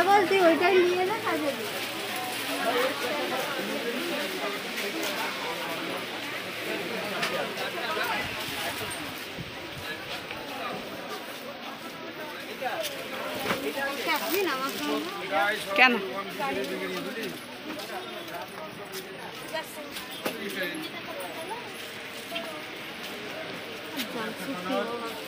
যেটা বলছি ওইটাই নিয়ে না কাজে কেন Thank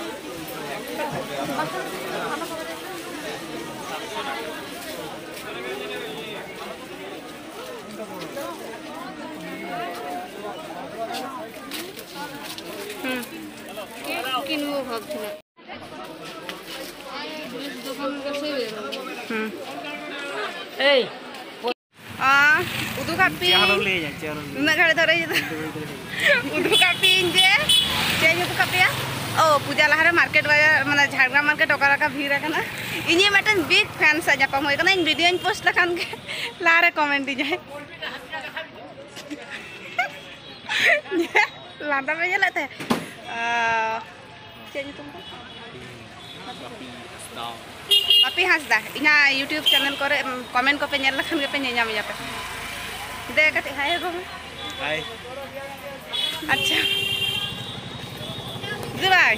কিনবো ভাবছিলাম এই উদু কাপিং না ঘরে ধরে যেত উদু কাপিং যে চেঞ্জ উদু কাপিয়া ও পূজা লাহারে মার্কেট বাজার মানে ঝাড়গ্রাম মার্কেট ওকা রাখা ভিড় আকানা ইনি মেটেন বিগ ফ্যান সা জাপাম হয়ে কানা ইন ভিডিও ইন পোস্ট লাখান কে লাহারে কমেন্ট দি যায় लादा में जलाते चाहिए तुमको ᱟᱯᱮ ᱦᱟᱸᱥᱫᱟ ᱤᱧᱟᱹᱜ ᱤᱭᱩᱴᱤᱭᱩᱵᱽ ᱪᱮᱱᱮᱞ ᱠᱚᱨᱮ ᱠᱚᱢᱮᱱᱴ ᱠᱚᱯᱮ ᱧᱮᱞ ᱞᱮᱠᱷᱟᱱ ᱜᱮᱯᱮ ᱧᱮᱧᱟᱢ ᱤᱧᱟᱹ ᱯᱮ ᱫᱮ ᱠᱟᱹᱴᱤᱡ ᱦᱟᱭ ᱜᱚᱢ ᱦᱟᱭ ᱟᱪᱪᱷᱟ ᱫᱤᱵᱟᱭ